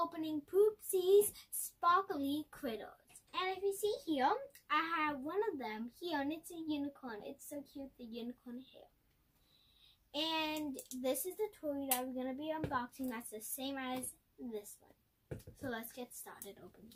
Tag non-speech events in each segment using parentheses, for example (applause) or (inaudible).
opening Poopsie's Sparkly Critters. And if you see here, I have one of them here and it's a unicorn. It's so cute, the unicorn hair. And this is the toy that we're going to be unboxing that's the same as this one. So let's get started opening.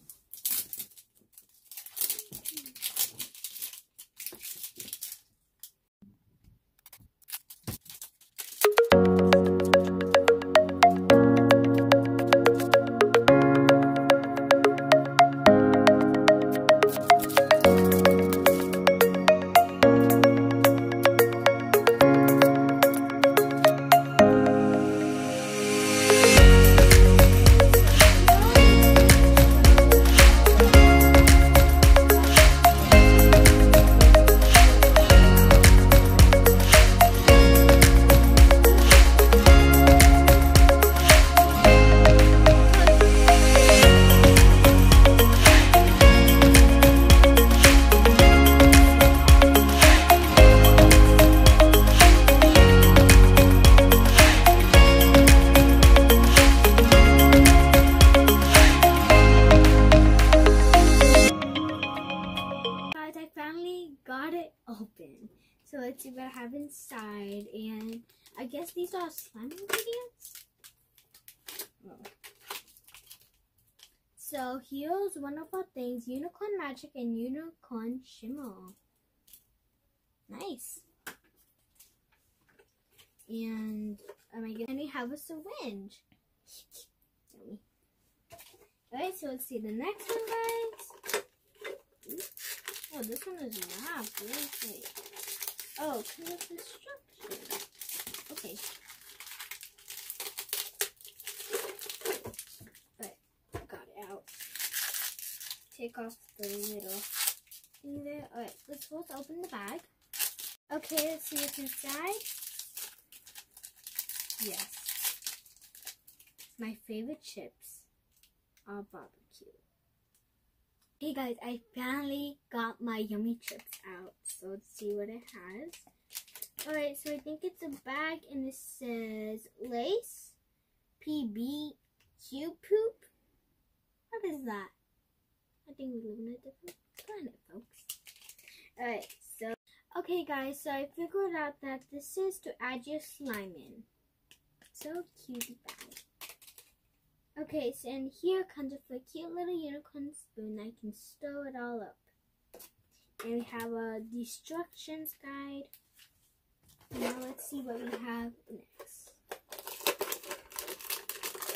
See what I have inside. And I guess these are slime ingredients. So here's one of our things. Unicorn Magic and Unicorn Shimmer. Nice. And oh god, and we have a syringe. Alright, so let's see the next one, guys. Oh, this one is. Wait, wait. Oh, because of instructions. Okay. Alright, got it out. Take off the little thing there. Alright, let's both open the bag. Okay, let's see what's inside. Yes. My favorite chips are barbecue. Hey guys, I finally got my yummy chips out. So let's see what it has. Alright, so I think it's a bag and it says Lace PBQ Poop. What is that? I think we live in a different planet, folks. Alright, so okay guys, so I figured out that this is to add your slime in. So cute bag. Okay, so and here comes a cute little unicorn spoon. I can stir it all up. And we have a destructions guide. Now let's see what we have next.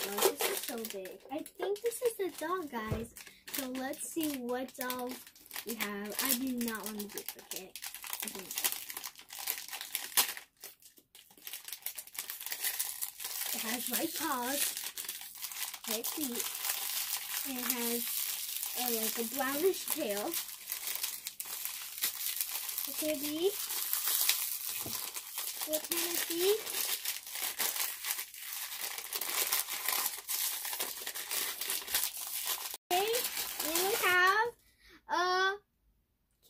Oh, this is so big. I think this is the doll, guys. So let's see what doll we have. I do not want to duplicate. It has white paws white feet. It has uh, like a brownish tail. Okay, B. What kind of bee? Okay, and we have a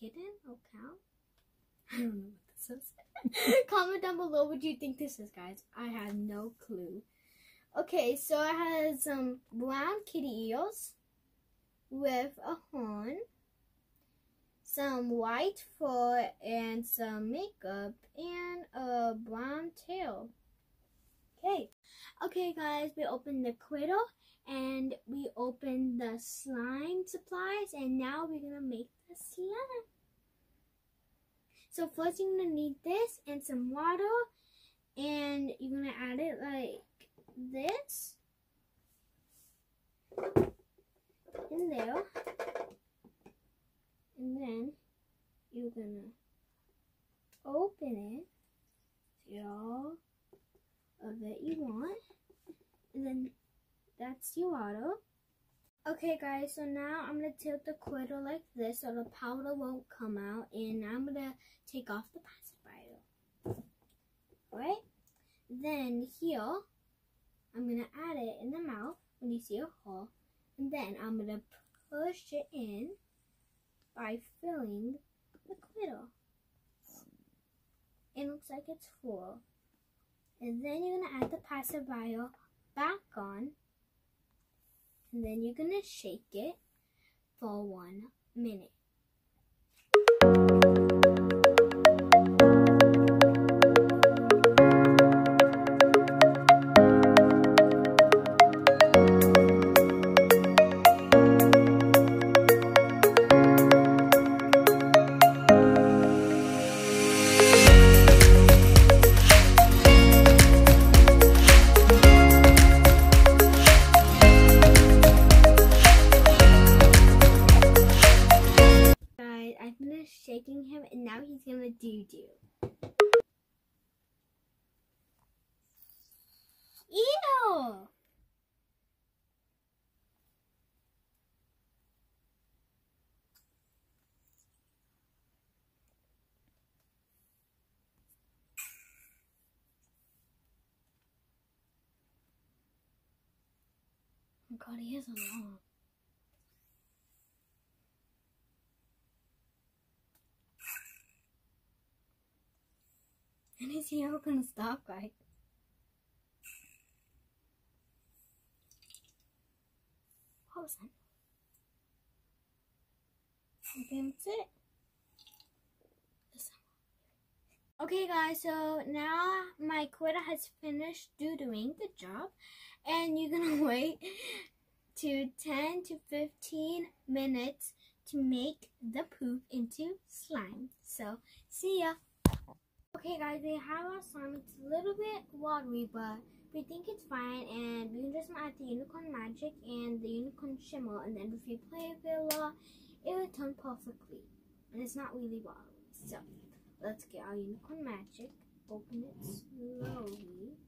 kitten or cow. (laughs) I don't know what this is. (laughs) Comment down below what you think this is, guys. I have no clue. Okay, so it has some brown kitty eels with a horn, some white fur and some makeup, and a brown tail. Okay, okay guys, we opened the cradle and we opened the slime supplies and now we're gonna make the slime. So first you're gonna need this and some water and you're gonna add it like this in there. And then you're gonna open it see all of it you want. And then that's your water okay guys so now I'm gonna tilt the quarter like this so the powder won't come out. And I'm gonna take off the pacifier. Alright? Then here I'm going to add it in the mouth when you see a hole. And then I'm going to push it in by filling the glitter. It looks like it's full. And then you're going to add the pacifier back on and then you're gonna shake it for one minute. Shaking him and now he's gonna do do. Ew! Oh god, he is alone. And is he ever gonna stop, guys? What was that? Okay, that's it. Okay, guys, so now my critter has finished doing the job, and you're gonna (laughs) wait to 10 to 15 minutes to make the poop into slime. So, see ya. Okay guys, we have our slime. It's a little bit watery, but we think it's fine. And we can just add the unicorn magic and the unicorn shimmer. And then if you play it a Villa, it will turn perfectly. And it's not really watery. So, let's get our unicorn magic. Open it slowly.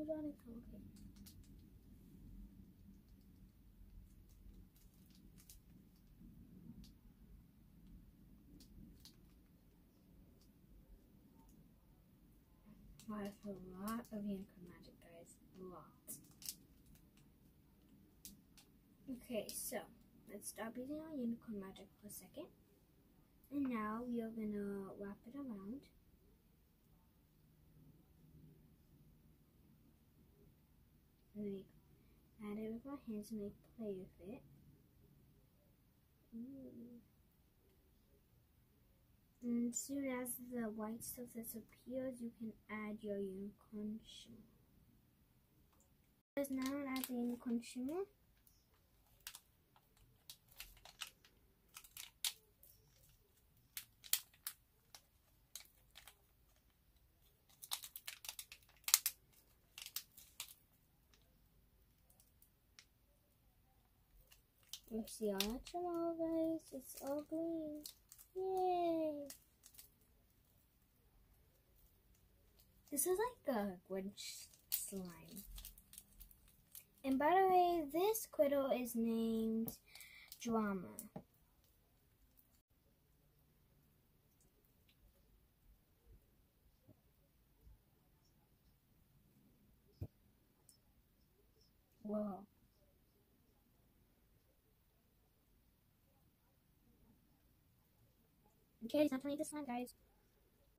It's okay. Wow, that's a lot of unicorn magic, guys. A lot. Okay, so let's stop using our unicorn magic for a second. And now we are gonna wrap it around. We add it with our hands and we play with it. Ooh. And soon as the white stuff disappears, you can add your unicorn shimmer. Let's now add the unicorn shimmer. You see our shimmer, guys. It's all green. Yay! This is like a Grinch slime. And by the way, this Critter is named Drama. Whoa. Okay, it's to make the slime, guys.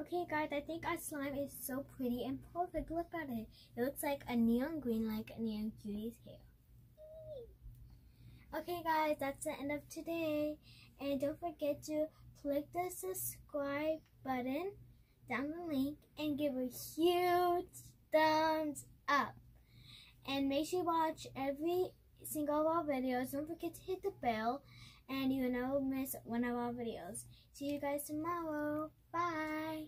Okay, guys, I think our slime is so pretty and perfect. Look at it. It looks like a neon green, like a neon cutie's hair. Okay, guys, that's the end of today. And don't forget to click the subscribe button down the link and give a huge thumbs up. And make sure you watch every single of our videos. Don't forget to hit the bell and you will never miss one of our videos. See you guys tomorrow. Bye.